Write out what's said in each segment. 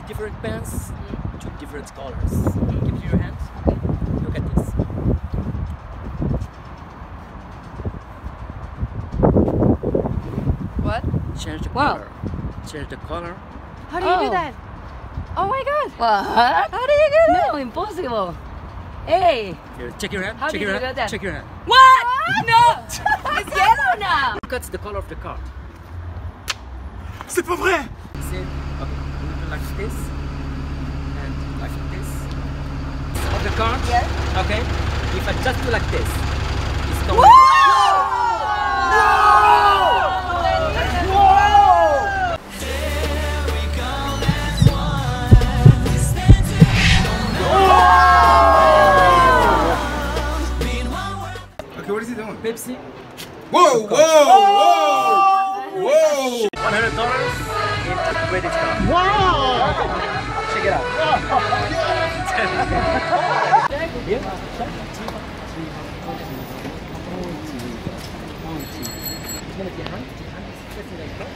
two different pens, mm. two different colors. Give it your hand. Look at this. What? Change the Wow. color. Change the color. How do you do Oh. that? Oh my god! What? How do you do that? No, impossible. Hey. Here, check your hand. How check do your you hand. do that? Check your hand. What? No. it's yellow now. Look at the color of the card. C'est pas vrai See? Okay. We do like this and like this. Of the card. Yeah. Okay. If I just do like this, it's going. Okay, what is he doing? Pepsi. Whoa, whoa, whoa! Whoa! Wow! Check it out. yeah. Ich nehme die Hand, die Hand ist fest in deinem Kopf.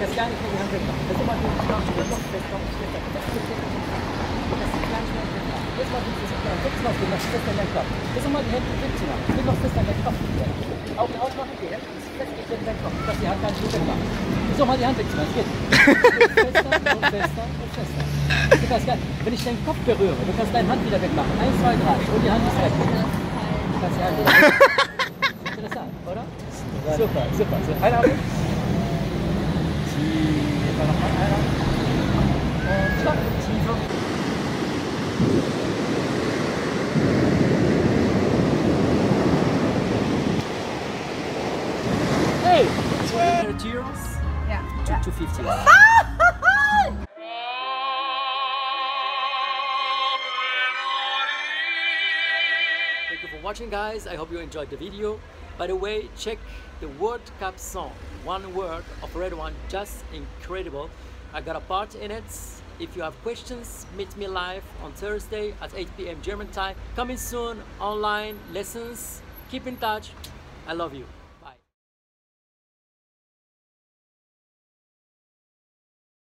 Das ist gar nicht mehr die Hand wegkommt. Das ist immer die Hand wegkommt. Das ist ganz schnell wegkommt. Das ist mal die Hand fest in deinem Kopf. Das ist immer die Hände wegkommt. Das ist noch fest in deinem Kopf. ist aufmachen, die Das ist fest in deinem Kopf. Dass die Hand gar nicht wegkommt. So, mal die Hand wegziehen. Es geht. Fester und fester und fester. Du kannst gar, wenn ich deinen Kopf berühre, du kannst deine Hand wieder wegmachen. Eins, zwei, drei. Und die Hand ist weg. Du kannst die Hand wieder Interessant, oder? Super, super. So, einatmen. Tiefer nochmal einatmen. Und stopp. Tiefer. Hey! 200 euros Yeah. To 250 Thank you for watching guys. I hope you enjoyed the video. By the way, check the World Cup song. One word of RedOne, just incredible. I got a part in it. If you have questions, meet me live on Thursday at 8 p.m. German time. Coming soon, online lessons. Keep in touch. I love you.